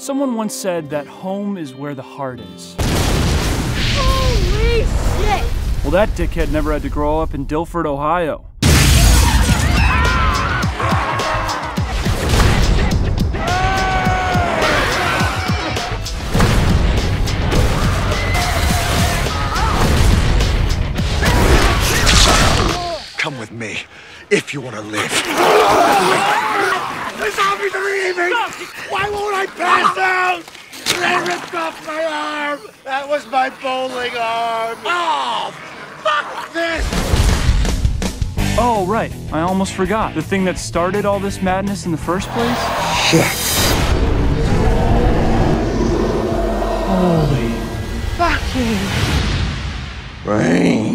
Someone once said that home is where the heart is. Holy shit! Well, that dickhead never had to grow up in Dillford, Ohio. Come with me if you want to live. The zombies are eating me! Why won't I pass ah. out? They ripped off my arm! That was my bowling arm! Oh! Fuck this! Oh, right. I almost forgot. The thing that started all this madness in the first place? Shit. Holy. Brains.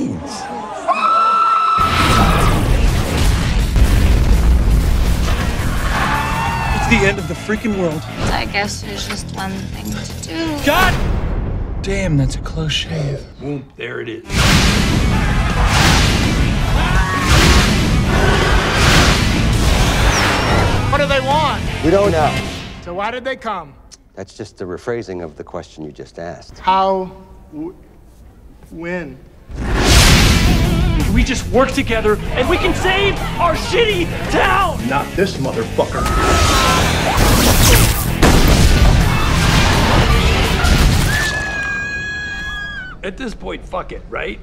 It's the end of the freaking world. I guess there's just one thing to do. God! Damn, that's a close shave. Boom, there it is. What do they want? We don't know. So why did they come? That's just the rephrasing of the question you just asked. How? W- when? We just work together and we can save our shitty town! Not this motherfucker. At this point, fuck it, right?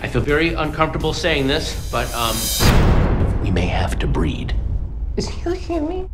I feel very uncomfortable saying this, but um, we may have to breed. Is he looking at me?